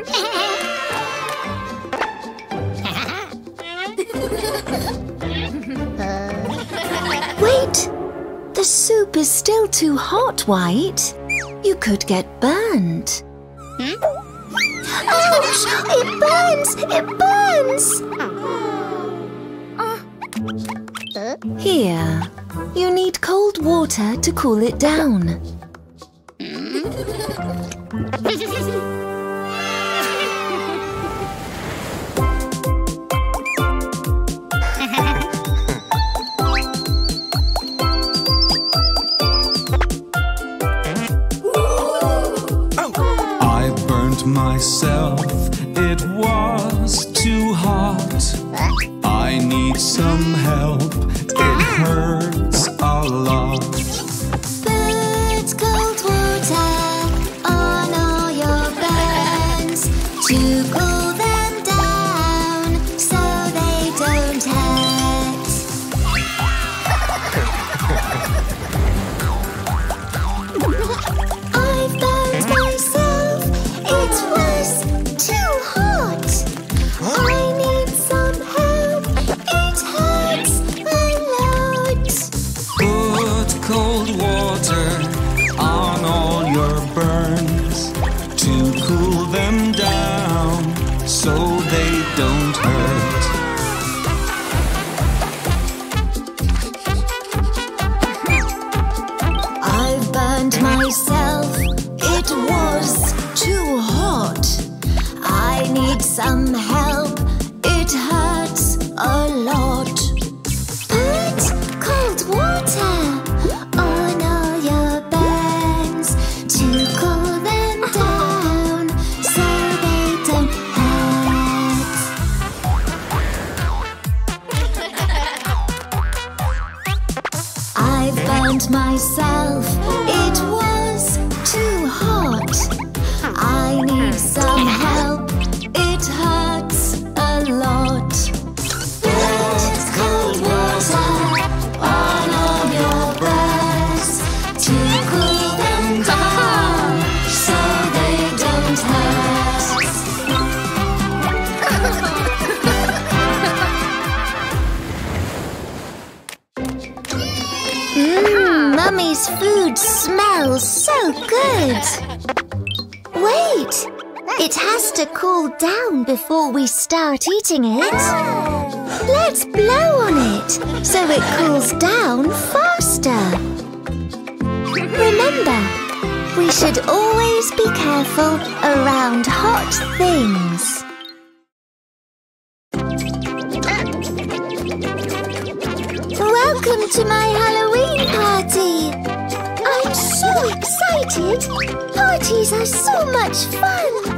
Wait! The soup is still too hot, White. You could get burned. Hmm? Ouch! It burns! It burns! Here, you need cold water to cool it down. to cool down before we start eating it. Let's blow on it so it cools down faster. Remember, we should always be careful around hot things. Welcome to my Halloween party! I'm so excited! Parties are so much fun!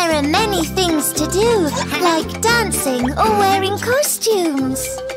There are many things to do, like dancing or wearing costumes.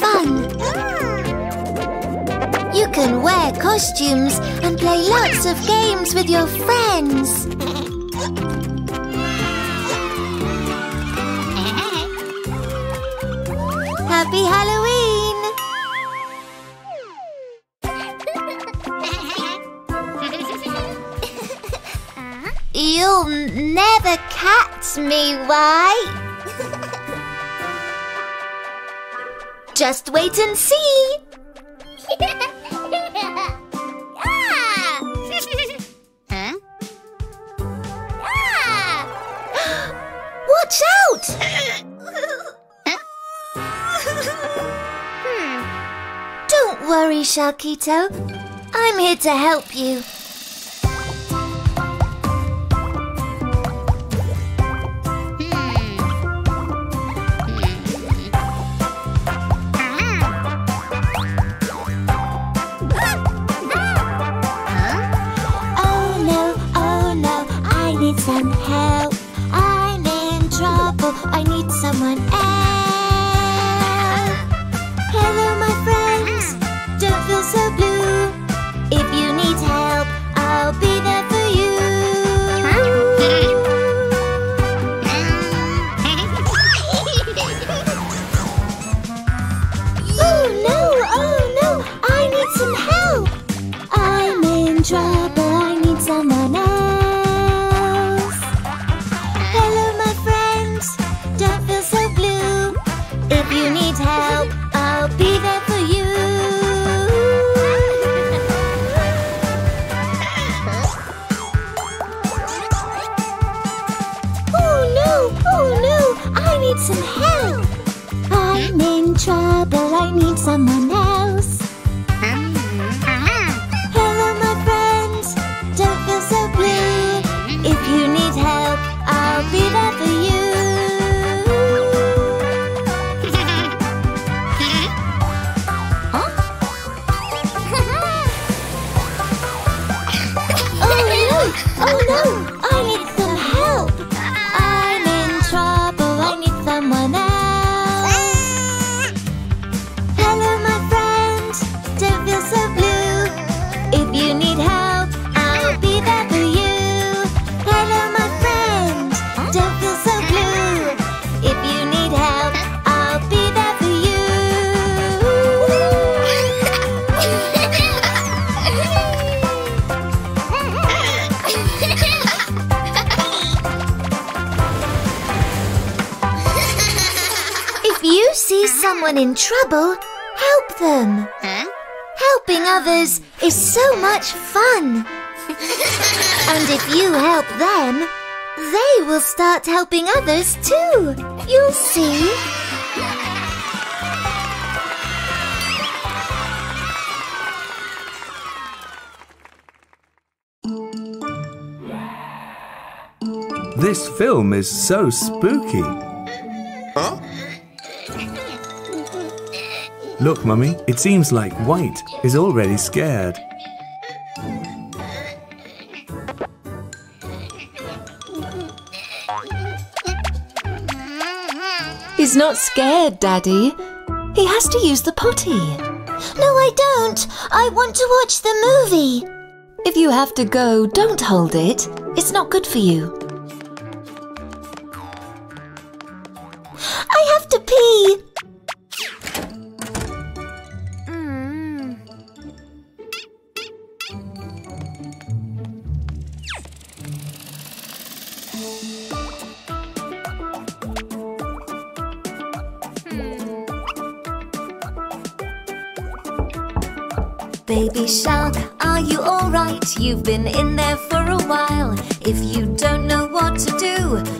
Fun. You can wear costumes and play lots of games with your friends. Happy Halloween! You'll never catch me, why? Just wait and see. Watch out! Hmm. Don't worry, Sharkito. I'm here to help you. Some help. I'm in trouble, I need someone else. See someone in trouble, help them. Helping others is so much fun. and if you help them, they will start helping others too. You'll see. This film is so spooky. Look, Mummy, it seems like White is already scared. He's not scared, Daddy. He has to use the potty. No, I don't. I want to watch the movie. If you have to go, don't hold it. It's not good for you. I have to pee. Baby shark, are you alright? You've been in there for a while. If you don't know what to do,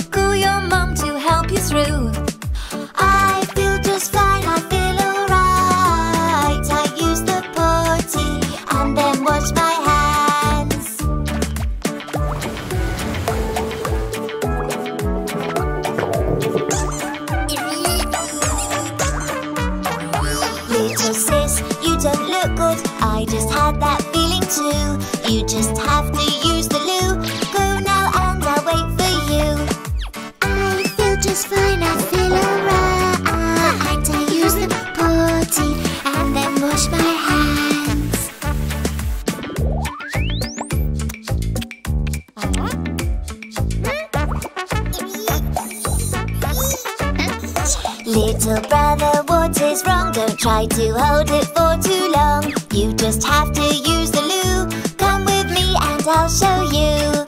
to hold it for too long. You just have to use the loo. Come with me and I'll show you.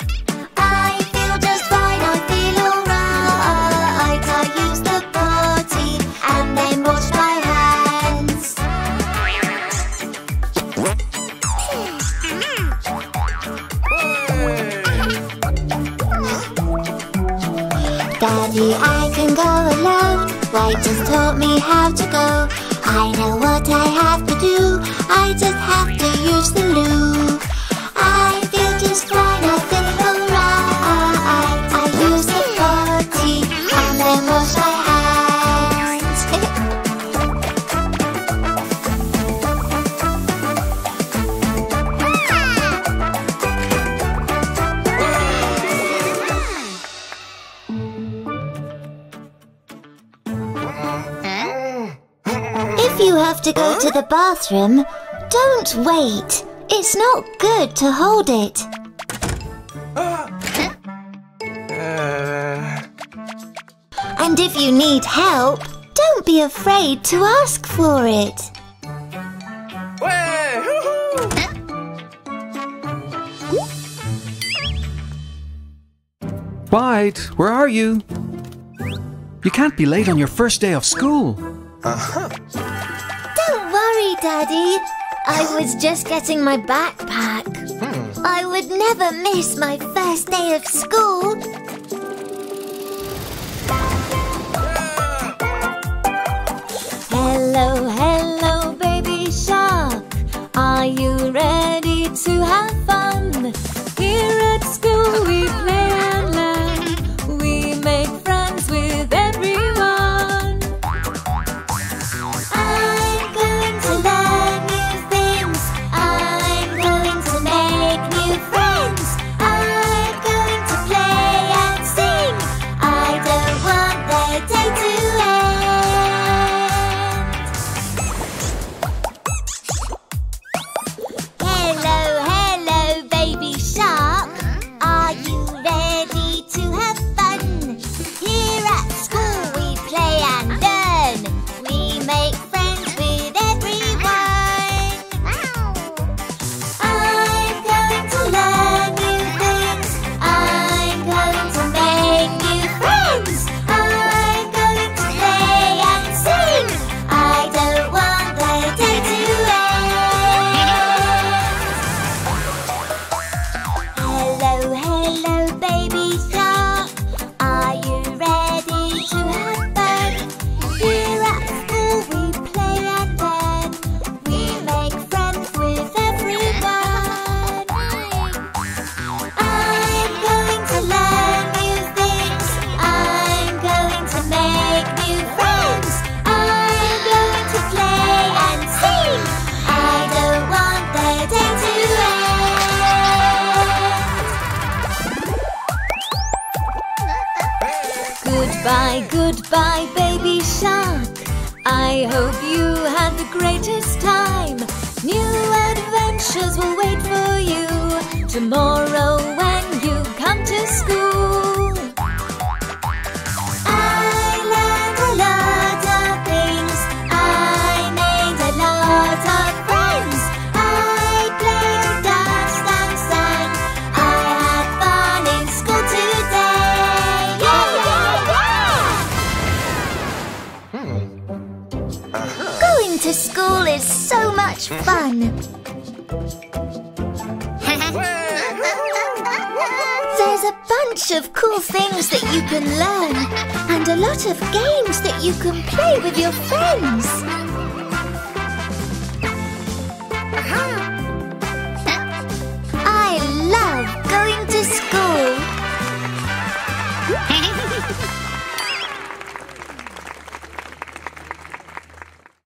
I feel just fine, I feel alright. I use the potty and then wash my hands. Daddy, I can go alone. White just taught me how to go. I know what I have to do. I just have to use the the bathroom, don't wait. It's not good to hold it. Uh. And if you need help, don't be afraid to ask for it. White, where are you? You can't be late on your first day of school. Don't worry, Daddy. I was just getting my backpack. Hmm. I would never miss my first day of school. Hello, hello, baby shark. Are you ready to have tomorrow when you come to school. I learned a lot of things. I made a lot of friends. I played, danced, and sang. I had fun in school today. Yeah, yeah, yeah. Going to school is so much fun. bunch of cool things that you can learn and a lot of games that you can play with your friends. Uh-huh. I love going to school.